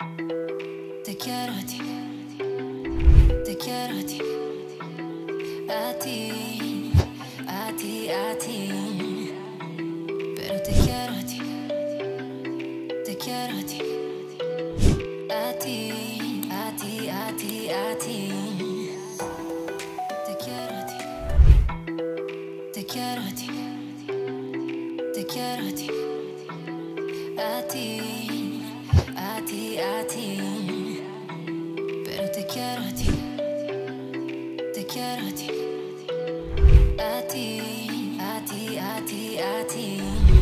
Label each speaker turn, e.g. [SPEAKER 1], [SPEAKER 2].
[SPEAKER 1] Te quiero a ti. Te quiero a ti. A ti. A ti, a ti. Pero te quiero a ti. Te quiero a ti. A ti. A ti, a ti, a ti. Te quiero a ti. Te quiero a ti. Te quiero a ti. A ti. Ti, a ti. Pero te quiero a ti. Te quiero a ti. A ti, a ti, a ti, a ti.